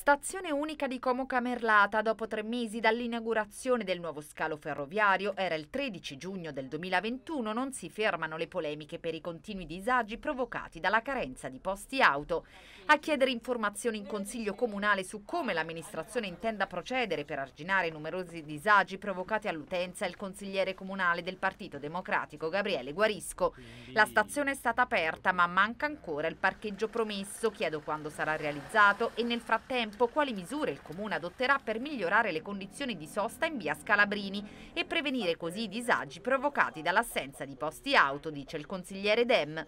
Stazione unica di Como Camerlata, dopo tre mesi dall'inaugurazione del nuovo scalo ferroviario, era il 13 giugno del 2021, non si fermano le polemiche per i continui disagi provocati dalla carenza di posti auto. A chiedere informazioni in Consiglio Comunale su come l'amministrazione intenda procedere per arginare i numerosi disagi provocati all'utenza il consigliere comunale del Partito Democratico Gabriele Guarisco. La stazione è stata aperta ma manca ancora il parcheggio promesso, chiedo quando sarà realizzato e nel frattempo tempo quali misure il Comune adotterà per migliorare le condizioni di sosta in via Scalabrini e prevenire così i disagi provocati dall'assenza di posti auto, dice il consigliere Dem.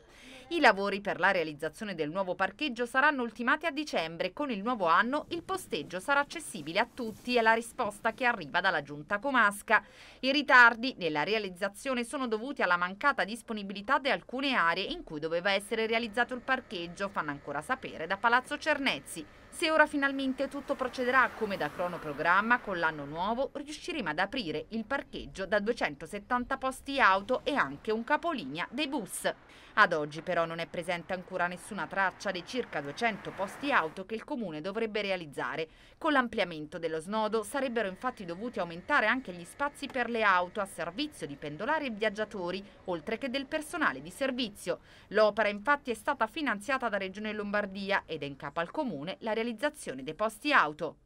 I lavori per la realizzazione del nuovo parcheggio saranno ultimati a dicembre. Con il nuovo anno il posteggio sarà accessibile a tutti, è la risposta che arriva dalla giunta comasca. I ritardi nella realizzazione sono dovuti alla mancata disponibilità di alcune aree in cui doveva essere realizzato il parcheggio, fanno ancora sapere da Palazzo Cernezzi. Se ora finalmente tutto procederà come da cronoprogramma, con l'anno nuovo riusciremo ad aprire il parcheggio da 270 posti auto e anche un capolinea dei bus. Ad oggi però non è presente ancora nessuna traccia dei circa 200 posti auto che il comune dovrebbe realizzare. Con l'ampliamento dello snodo sarebbero infatti dovuti aumentare anche gli spazi per le auto a servizio di pendolari e viaggiatori, oltre che del personale di servizio. L'opera infatti è stata finanziata da Regione Lombardia ed è in capo al comune la realizzazione dei posti auto.